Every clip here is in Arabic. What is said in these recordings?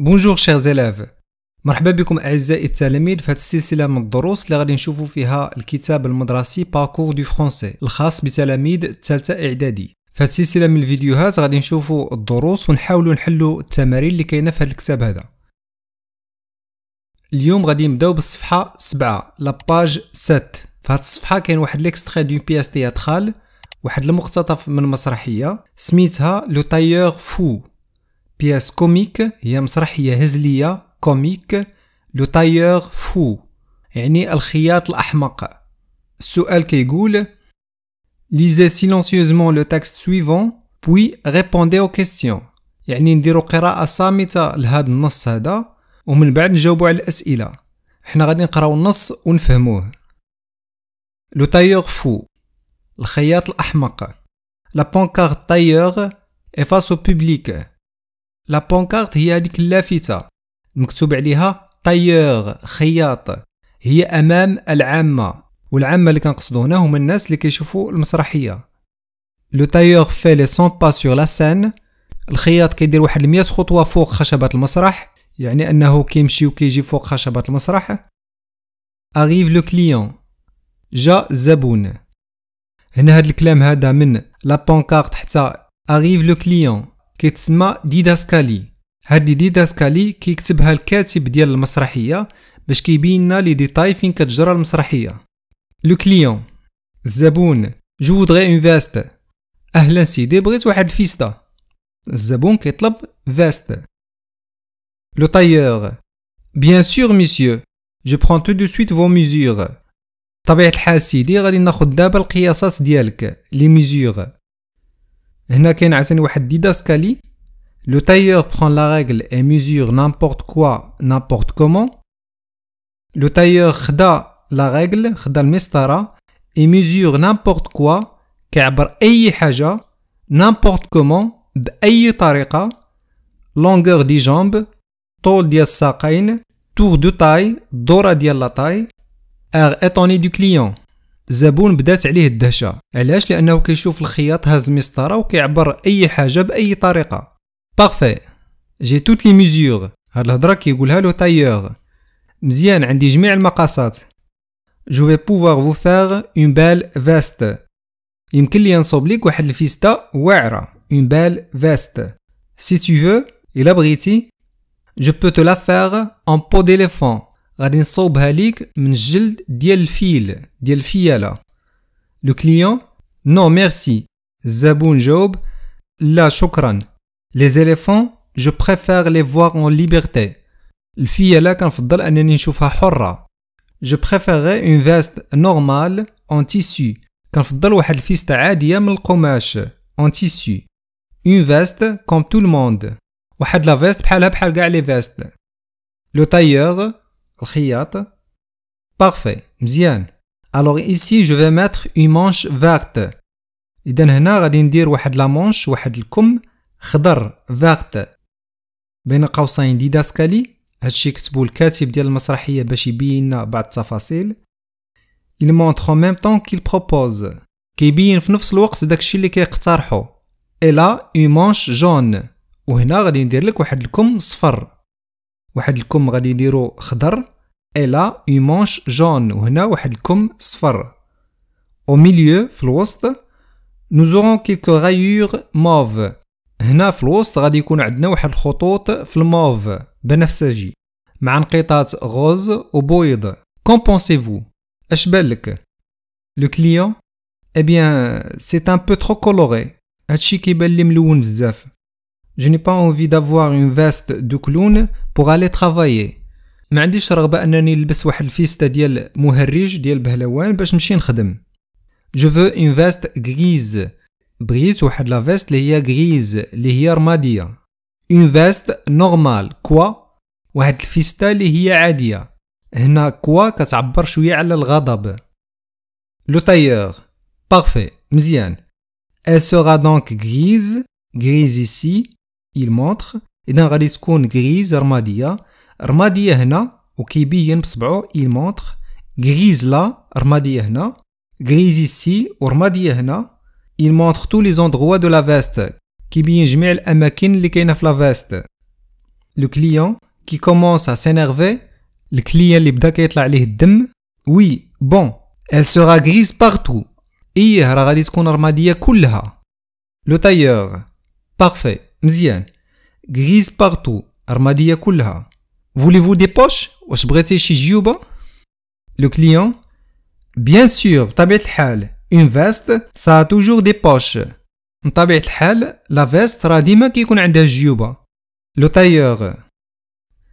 Bonjour chers élèves. مرحبا بكم اعزائي التلاميذ في هذه السلسله من الدروس اللي غادي نشوفوا فيها الكتاب المدرسي Parcours de français الخاص بتلاميذ الثالثه اعدادي في هذه السلسله من الفيديوهات غادي نشوفوا الدروس ونحاولوا نحلوا التمارين اللي كاينة في هذا الكتاب هذا اليوم غادي نبداو بالصفحه 7 la page 7 في هذه الصفحه كاين واحد l'extrait d'une pièce théâtrale واحد المقتطف من مسرحيه سميتها Le tailleur fou pièce comique هي مسرحية هزلية comique Le tailleur fou يعني الخياط الأحمق السؤال كيقول lisez silencieusement le texte suivant puis répondez aux questions. يعني نديرو قراءة صامتة لهذا النص هذا ومن بعد نجاوبو على الأسئلة حنا غادي نقراو النص ونفهموه Le tailleur fou الخياط الأحمق La pancarte tailleur face au public. La pancarte هي هذيك اللافتة. مكتوب عليها tailleur خياط. هي أمام العامة. والعامة اللي كنقصدو هنا هما الناس اللي كيشوفوا المسرحية. le tailleur fait les cent pas sur la scène الخياط كيدير واحد 100 خطوة فوق خشبة المسرح. يعني أنه كيمشي وكيجي فوق خشبة المسرح. arrive le client جا الزبون هنا هاد الكلام هذا من la pancarte حتى arrive le client كيتسمى didascalie هاد didascalie كيكتبها الكاتب ديال المسرحية باش كيبين لنا les détails فين كتجرى المسرحية. le client الزبون je voudrais une veste أهلا سيدي بغيت واحد الفيستا. الزبون كيطلب veste. le tailleur bien sûr monsieur je prends tout de suite vos mesures طبيعة الحال سيدي غادي ناخد دابا القياسات ديالك. les mesures هنا كاين عاوتاني واحد ديداسكالي لو تايور برون لا ريغل اي ميزور نامبورت كوا نامبورت كومون لو تايور خدا لا ريغل خدا المسطره اي ميزور نامبورت كوا كيعبر اي حاجه نامبورت كومون باي طريقه لونغور دي جامب طول ديال الساقين تور دو تاي الدوره ديال لا تاي ار ايطوني دو كليون الزبون بدات عليه الدهشة. علاش؟ لأنه كيشوف الخياط هاز مسطرة وكيعبر أي حاجة بأي طريقة. parfait j'ai toutes les mesures هاد الهضرة كيقولها le tailleur مزيان عندي جميع المقاسات je vais pouvoir vous faire une belle veste يمكن لي نصوب ليك واحد الفيستا واعرة. une belle veste si tu veux إلا بغيتي je peux te la faire en peau d'éléphant غادي نصوبها ليك من الجلد ديال الفيل ديال الفيالة. le client non merci الزبون جاوب لا شكرا. les éléphants je préfère les voir en liberté الفيالة كنفضل أنني نشوفها حرة. je préférerais une veste normale en tissu كنفضل واحد الفيست عادية من القماش en tissu une veste comme tout le monde واحد la veste بحالها بحال كاع les vestes le tailleur الخياط. parfait مزيان. alors ici je vais mettre une manche verte اذا هنا غادي ندير واحد la manche واحد الكم خضر verte بين قوسين didascalie. هادشي كتبو الكاتب ديال المسرحية باش يبين لنا بعض التفاصيل. Il montre en même temps qu'il propose. كيبين في نفس الوقت داكشي اللي كيقترحو. et là une manche jaune وهنا غادي ندير لك واحد الكم صفر. واحد الكم غادي نديرو خضر et là une manche jaune وهنا واحد الكم صفر. au milieu في الوسط nous aurons quelques rayures هنا في الوسط غادي يكون عندنا واحد الخطوط في الموف. بنفسجي مع انقطاط rose وبويض qu'en pensez-vous اش بالك؟ le client eh bien c'est un peu trop coloré هادشي كيبان لي ملون بزاف. Je n'ai pas envie d'avoir une veste de clown pour aller travailler. ما عنديش رغبة أنني نلبس واحد الفيستا ديال مهرج ديال بهلوان باش نمشي نخدم. Je veux une veste grise. بغيت واحد la veste اللي هي grise اللي هي رمادية. Une veste normale. quoi واحد الفيستا اللي هي عادية. هنا quoi كتعبر شوية على الغضب. le tailleur. Parfait. مزيان. Elle sera donc grise. Grise ici. il montre إذا غادي تكون grise رماديه رماديه هنا وكيبين بصبعو il montre غريز لا رماديه هنا. غريز ici ورماديه هنا. il montre tous les endroits de la veste كيبين جميع الأماكن اللي كاينة في لا le client qui commence à s'énerver. le client اللي بدا كيطلع عليه الدم. oui bon elle sera grise partout. إيه راه غادي تكون رماديه كلها. le tailleur parfait مزيان. grise partout رماديه كلها voulez-vous des poches واش بغيتي شي جيوبه le client bien sûr بطبيعه الحال une veste ça a toujours des poches بطبيعه الحال لا فيست راه ديما كيكون عندها جيوبه لو تايور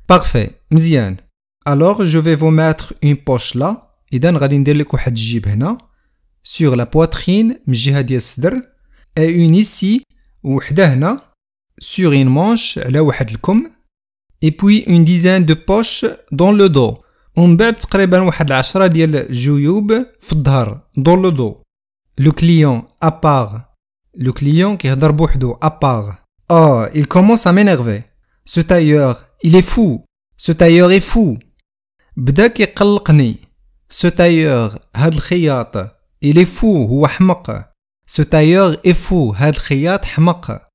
بارفي مزيان alors je vais vous mettre une poche là اذا غادي ندير لك واحد الجيب هنا sur la poitrine من الجهه ديال الصدر et une ici وحده هنا sur une manche على واحد الكم et puis une dizaine de poches dans le dos ومن بعد تقريبا واحد العشرة ديال الجيوب في الظهر dans le dos le client à part le client qui est بوحدو à part oh il commence à m'énerver ce tailleur il est fou ce tailleur est fou بدا كيقلقني ce tailleur هاد الخياط il est fou هو حمق ce tailleur est fou هاد الخياط حمق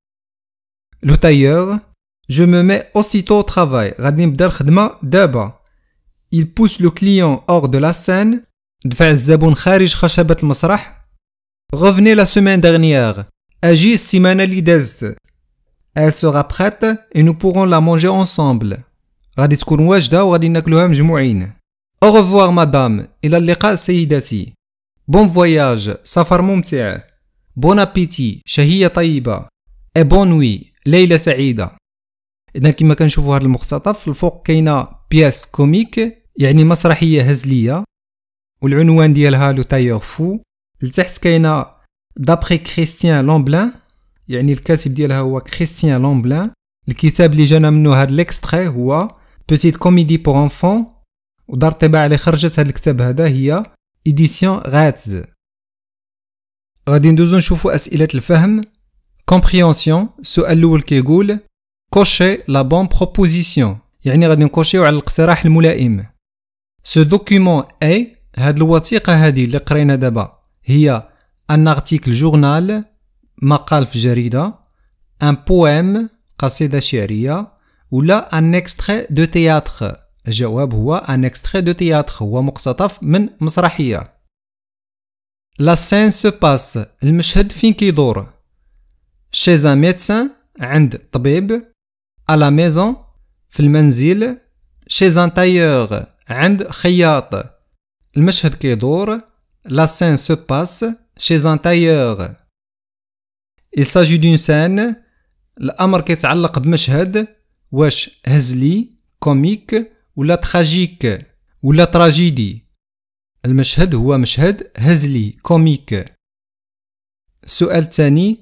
le tailleur, je me mets aussitôt au travail. Il pousse le client hors de la scène. Revenez la semaine dernière. Agis Elle sera prête et nous pourrons la manger ensemble. Au revoir madame. Bon voyage. Safar Bon appétit. et bonne nuit. ليلة سعيدة. إذا كما كنشوفوا هذا المقتطف الفوق كاينة pièce comique يعني مسرحية هزلية والعنوان ديالها le tailleur fou لتحت كاينة d'après كريستيان لومبلان يعني الكاتب ديالها هو كريستيان لومبلان الكتاب اللي جانا منه هاد l'extrait هو petites comédies pour enfants ودار الطباعة اللي خرجت هاد الكتاب هذا هي éditions Retz غادي ندوزو نشوفو أسئلة الفهم. compréhension السؤال الأول كيقول coche la bonne proposition يعني غادي نكوشيو على الاقتراح الملائم. ce document est هاد الوثيقة هادي اللي قرينا دابا هي un article journal مقال في جريدة un poème قصيدة شعرية ولا un extrait de théâtre الجواب هو un extrait de théâtre هو مقتطف من مسرحية. la scène se passe المشهد فين كيدور؟ chez un médecin عند طبيب à la maison في المنزل chez un tailleur عند خياط. المشهد كيدور la scène se passe chez un tailleur. Il s'agit d'une scène الأمر كيتعلق بمشهد واش هزلي comique ولا tragique ولا تراجيدي المشهد هو مشهد هزلي comique السؤال الثاني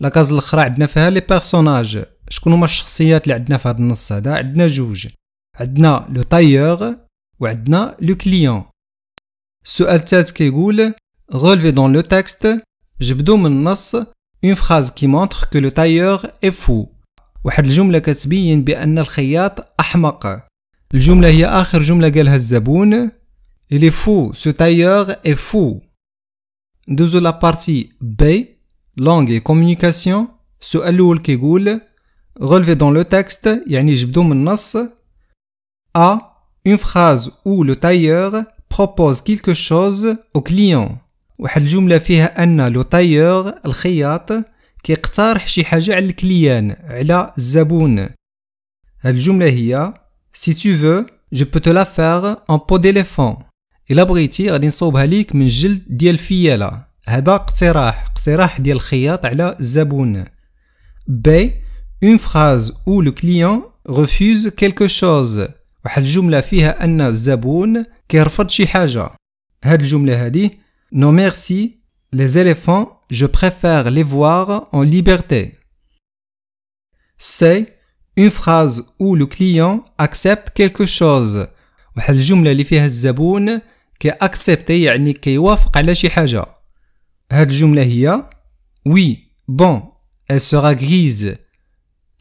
la case الاخرى عندنا فيها les personnages. شكون هما الشخصيات اللي عندنا في هذا النص هذا؟ عندنا جوج. عندنا le tailleur وعندنا le client. السؤال الثالث كيقول relevé dans le texte. جبدو من النص une phrase qui montre que le tailleur est fou. واحد الجملة كتبين بأن الخياط أحمق. الجملة هي آخر جملة قالها الزبون. Il est fou, ce tailleur est. ندوزو لا بارتي B. langue et communication السؤال الأول كيقول relevé dans le texte يعني جبدو من النص A une phrase où le tailleur propose quelque chose au client واحد الجملة فيها أن لو تايور الخياط كيقترح شي حاجة على الكليان على الزبون هاد الجملة هي Si tu veux, je peux te la faire en peau d'éléphant. إلا بغيتي غادي نصوبها ليك من جلد ديال الفيالة. هذا اقتراح، اقتراح ديال الخياط على الزبون. B une phrase où le client refuse quelque chose واحد الجملة فيها أن الزبون كيرفض شي حاجة هاد الجملة هادي Non merci, les éléphants, je préfère les voir en liberté. C'est une phrase où le client accepte quelque chose واحد الجملة اللي فيها الزبون كي اكسبتي يعني كيوافق على شي حاجة هاد الجملة هي oui bon elle sera grise.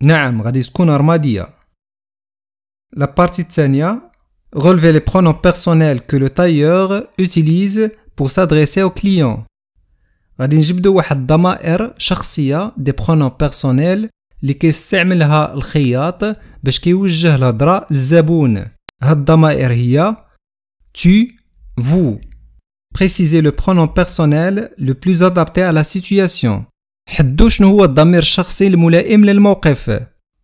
نعم غادي تكون رمادية la partie الثانية relevez les pronoms personnels que le tailleur utilise pour s'adresser au client. غادي نجبدو واحد الضمائر شخصية des pronoms personnels اللي كيستعملها الخياط باش كيوجه الهضره للزبون. هاد الضمائر هي tu vous. Précisez le pronom personnel le plus adapté à la situation. حدو شنو هو الضمير الشخصي الملائم للموقف.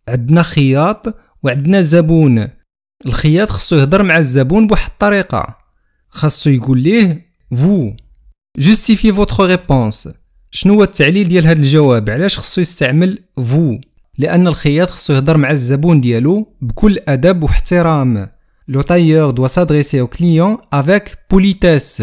عندنا خياط وعندنا زبون. الخياط خصو يهضر مع الزبون بواحد الطريقة. خاصو يقول ليه vous. Justifiez votre réponse. شنو هو التعليل ديال هذا الجواب؟ علاش خصو يستعمل vous لأن الخياط خصو يهضر مع الزبون ديالو بكل أدب واحترام. Le tailleur doit s'adresser au client avec politesse.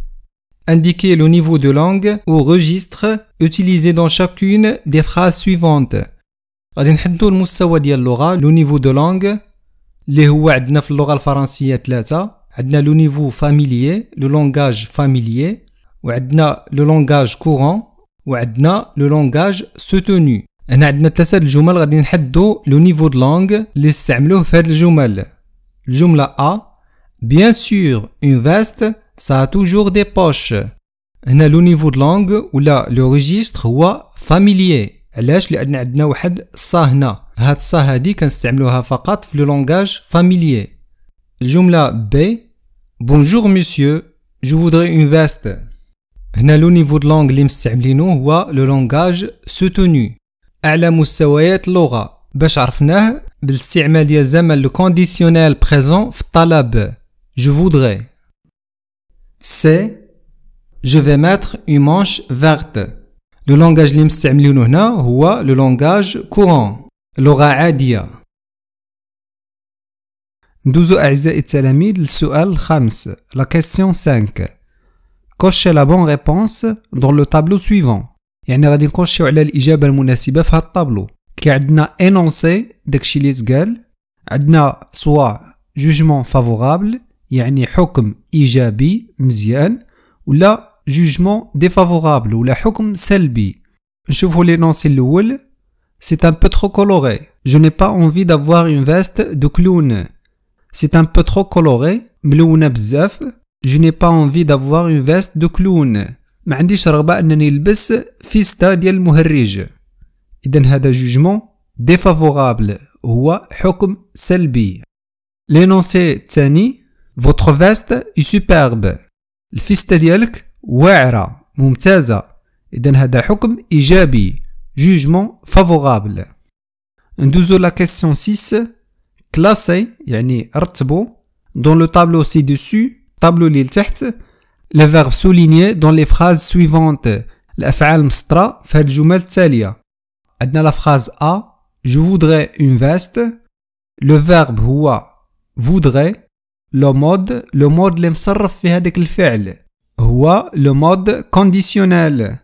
Indiquez le niveau de langue ou registre utilisé dans chacune des phrases suivantes. غادي نحدو المستوى ديال اللغة لو نيفو دو لونغ اللي هو عندنا في اللغة الفرنسية ثلاثة عندنا لو نيفو فاميليي لو لونغاج فاميليي وعندنا لو لونغاج كورون وعندنا لو لونغاج سوتونو هنا عندنا ثلاثة الجمل غادي نحدو لو نيفو دو لونغ اللي استعملوه في هاد الجمل الجملة أ Bien sûr, une veste, ça a toujours des poches. هنا لو نيفو دو لونغ ولا لو ريجيستر هو فاميليي علاش لان عندنا واحد الصا هنا هاد الصا هادي كنستعملوها فقط في لو لونغاج فاميليي الجمله بي بونجور مسيو جو فودري اون فيست هنا لو نيفو دو لونغ اللي مستعملينو هو لو لونغاج سوتونو اعلى مستويات اللغه باش عرفناه بالاستعمال ديال زمن لو كونديسيونيل بريزون في الطلب Je voudrais. C'est je vais mettre une manche verte. Le langage اللي مستعملينه هنا هو le langage courant اللغة عادية ندوزو أعزائي التلاميذ للسؤال الخامس La question 5 Cochez la bonne réponse dans le tableau suivant يعني غادي نكوشيو على الإجابة المناسبة في هاد الطابلو كي عندنا énoncé داكشي اللي تقال عندنا سوا jugement favorable يعني حكم إيجابي مزيان ولا jugement défavorable ولا حكم سلبي نشوفوا l'énoncé الأول C'est un peu trop coloré. Je n'ai pas envie d'avoir une veste de clown. C'est un peu trop coloré. ملونة بزاف. Je n'ai pas envie d'avoir une veste de clown. ما عنديش رغبة أنني نلبس فيستا ديال المهرج. إذا هذا jugement défavorable هو حكم سلبي. l'énoncé الثاني Votre veste est superbe. الفيستة ديالك واعرة ممتازة إذا هذا حكم إيجابي jugement favorable ندوزو لا كيسيون 6 كلاسي يعني رتبو dans le tableau ci-dessus tableau اللي لتحت les verbes soulignés dans les phrases suivantes الأفعال المسطرة في هذه الجمل التالية عندنا لا phrase A je voudrais une veste le verbe هو voudrais لو مود لو مود اللي مصرف في هذاك الفعل هو لو مود كونديسيونيل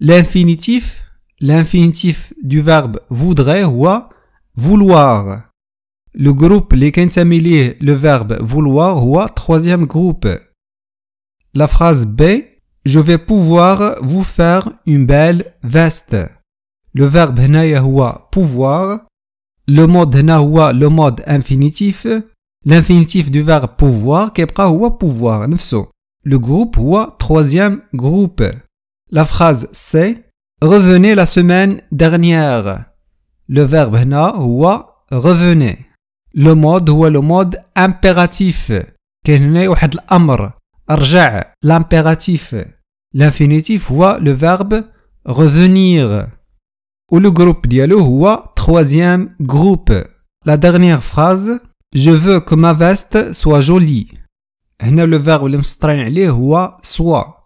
لانفينيتيف لانفينيتيف دو فيرب فودغي هو فولوار لو جروب اللي كينتمي ليه لو فيرب فولوار هو troisième groupe la phrase B je vais pouvoir vous faire une belle veste le verbe هنايا هو pouvoir le mode هنا هو le mode infinitif L'infinitif du verbe pouvoir كيبقى هو pouvoir نفسه. Le groupe هو troisième groupe. La phrase c'est revenez la semaine dernière. Le verbe هنا هو revenez. Le mode هو le mode impératif. كاين هنا واحد الامر ارجع l'impératif. L'infinitif هو le verbe revenir. و le groupe ديالو هو troisième groupe. La dernière phrase Je veux que ma veste soit jolie. هنا le verbe اللي مسطرين عليه هو soit.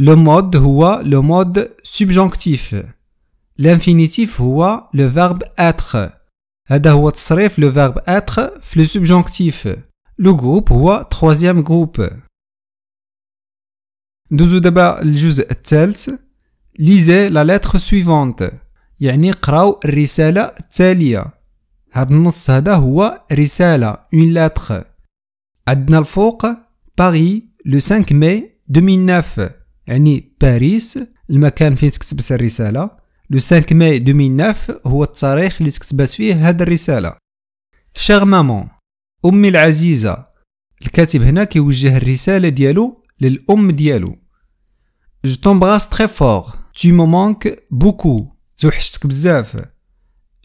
Le mode هو le mode subjonctif. L'infinitif هو le verbe être. هذا هو تصريف le verbe être في le subjonctif. Le groupe هو troisième groupe. ندوزو دابا الجزء الثالث lisez la lettre suivante يعني قراو الرسالة التالية هاد النص هذا هو رسالة une lettre. عندنا الفوق باري لو 5 ماي 2009 يعني باريس المكان فين تكتبت الرسالة. le 5 ماي 2009 هو التاريخ اللي تكتبت فيه هاد الرسالة. chère maman أمي العزيزة الكاتب هنا كيوجه الرسالة ديالو للأم ديالو. je t'embrasse très fort. Tu me manques beaucoup. توحشتك بزاف.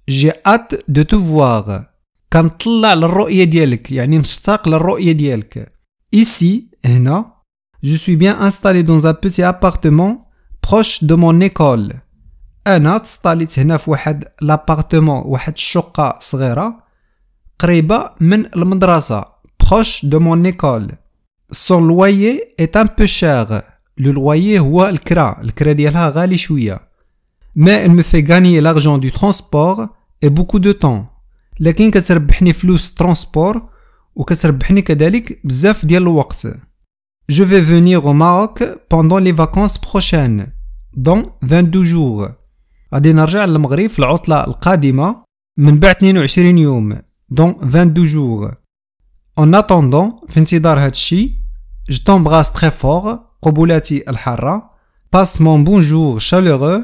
J'ai hâte de te voir. كنطلع للرؤية ديالك يعني مشتاق للرؤية ديالك. Ici, هنا, je suis bien installé dans un petit appartement proche de mon école. أنا تستاليت هنا في واحد لابارتمون واحد الشقة صغيرة قريبة من المدرسة proche de mon école. Son loyer est un peu cher. لو لويي هو الكرا الكرا ديالها غالي شويه ما elle me fait gagner l'argent du transport et beaucoup de temps لكن كتربحني فلوس ترونسبور وكتربحني كذلك بزاف ديال الوقت Je vais venir au Maroc pendant les vacances prochaines dans 22 jours غادي نرجع للمغرب في العطلة القادمة من بعد 22 يوم dans 22 jours En attendant في انتظار هاد الشي je t'embrasse très fort قبولاتي الحارة passe mon bonjour chaleureux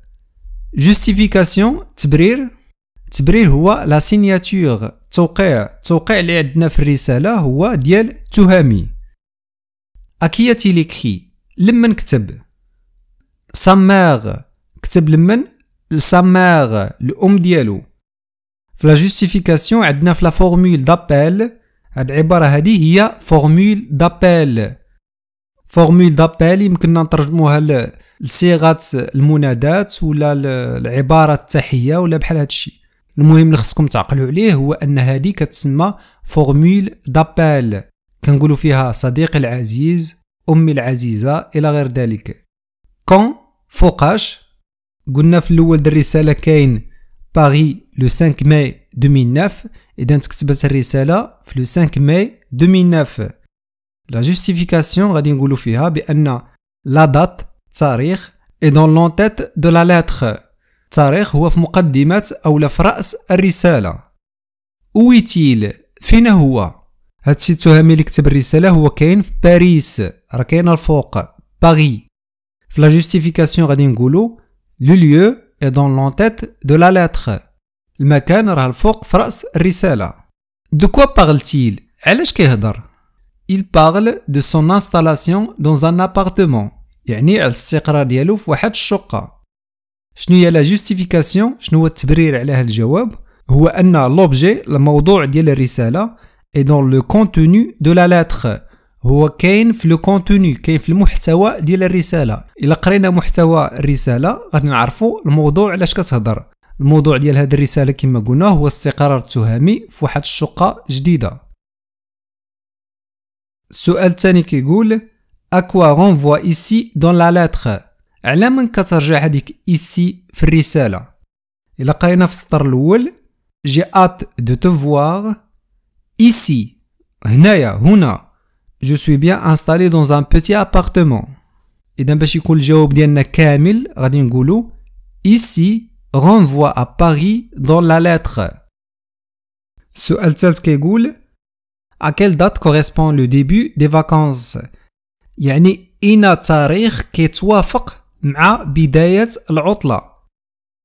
justification تبرير تبرير هو la signature توقيع التوقيع اللي عندنا في الرسالة هو ديال تهامي à qui a-t-il écrit لمن كتب سامير كتب لمن لسامير الام ديالو في la justification عندنا في la formule d'appel هاد العبارة هذه هي formule d'appel formule d'appel يمكننا نترجموها لصيغة المنادات ولا العبارة التحية ولا بحال هادشي. المهم اللي خصكم تعقلوا عليه هو أن هذه كتسمى formule d'appel كنقولوا فيها صديقي العزيز أمي العزيزة إلى غير ذلك. quand فوقاش قلنا في الأول الرسالة كاين Paris le 5 ماي 2009 إذا تكتبت الرسالة في le 5 ماي 2009 لا جوستيفيكاسيون غادي نقولوا فيها بأن لا دات تاريخ اي دون لونتيت دو لا لتر التاريخ هو في مقدمة أو في رأس الرسالة ويتيل فين هو هاد السي التهامي اللي كتب الرسالة هو كاين في باريس راه كاين الفوق باري في لا جوستيفيكاسيون غادي نقولوا لو ليو اي دون لونتيت دو لا لتر المكان راه الفوق في رأس الرسالة دو كوا بارلتيل علاش كيهضر il parle de son installation dans un appartement يعني على الاستقرار ديالو في واحد الشقة. شنو هي la justification شنو هو التبرير على هذا الجواب؟ هو أن l'objet الموضوع ديال الرسالة est dans le contenu de la lettre هو كاين في le contenu كاين في المحتوى ديال الرسالة. إلا قرينا محتوى الرسالة غادي نعرفوا الموضوع علاش كتهضر. الموضوع ديال هذه الرسالة كما قلنا هو استقرار التهامي في واحد الشقة جديدة. السؤال الثاني كيقول اكوا رونفوا ايسي دون لا لاتر على من كترجع هذيك ايسي في الرساله الا قرينا في السطر الاول جي ات دو تو فوار ايسي هنايا هنا جو سوي بيان انستالي دون ان بوتي ابارتمون اذا باش يكون الجواب ديالنا كامل غادي نقولو ايسي renvoie à Paris dans la lettre. السؤال الثالث كيقول à quelle date correspond le début des vacances يعني اين تاريخ كيتوافق مع بداية العطلة.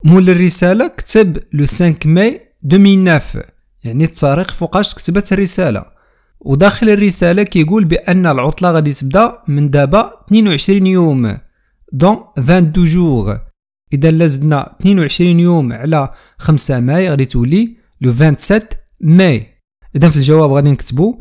مول الرسالة كتب le 5 ماي 2009 يعني التاريخ فوقاش كتبت الرسالة. وداخل الرسالة كيقول بأن العطلة غادي تبدأ من دابا 22 يوم dans 22 jours إذا لا زدنا 22 يوم على 5 ماي غادي تولي لو 27 ماي. إذا في الجواب غادي نكتبو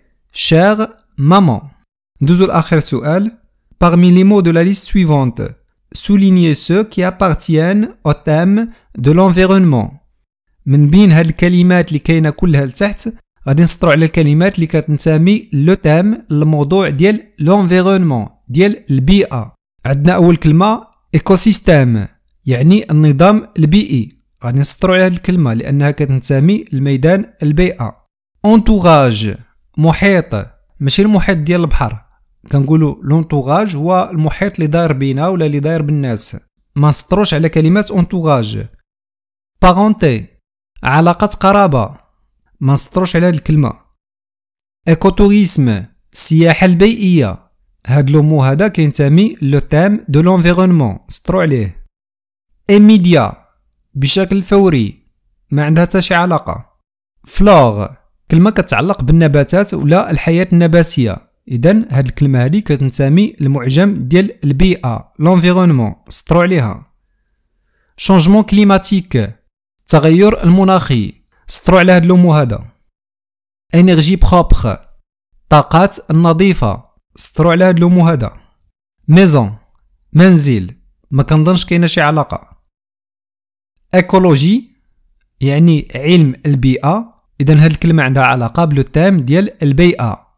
chère maman سؤال Parmi les mots de la liste suivante, soulignez ceux qui appartiennent au thème de l'environnement. من بين هاد الكلمات اللي كاينة كلها لتحت غادي نسطروا على الكلمات اللي كتنتمي le thème الموضوع ديال l'environnement ديال البيئه عندنا اول كلمه écosystème يعني النظام البيئي غادي نسطروا على هاد الكلمة لانها كتنتمي لميدان البيئه entourage محيط ماشي المحيط ديال البحر. كنقولوا l'entourage هو المحيط اللي داير بينا ولا اللي داير بالناس. ما نسطروش على كلمه entourage parenté علاقة قرابة. ما نسطروش على هاد الكلمة. écotourisme السياحة البيئية. هاد le mot هذا كينتمي le thème de l'environnement سطرو عليه. immédiat بشكل فوري. ما عندها حتى شي علاقة. flore كلمة كتعلق بالنباتات ولا الحياة النباتية. اذا هاد الكلمة هادي كتنتمي للمعجم ديال البيئة l'environnement سطرو عليها. changement climatique التغير المناخي. سطروا على هاد le mot هذا. énergie propre طاقات النظيفه سطروا على هاد le mot هذا. maison منزل. ما كنظنش كاينة شي علاقة. écologie يعني علم البيئة. اذا هاد الكلمة عندها علاقة ب le thème ديال البيئة.